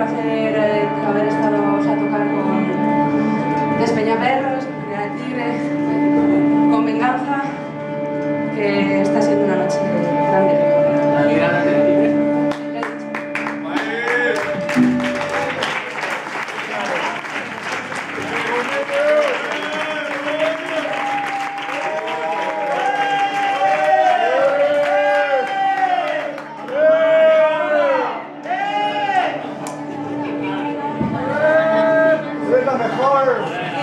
placer eh, haber estado o sea, a tocar con Despeñaperros, General Tigre, con Venganza, que está siendo una noche Word.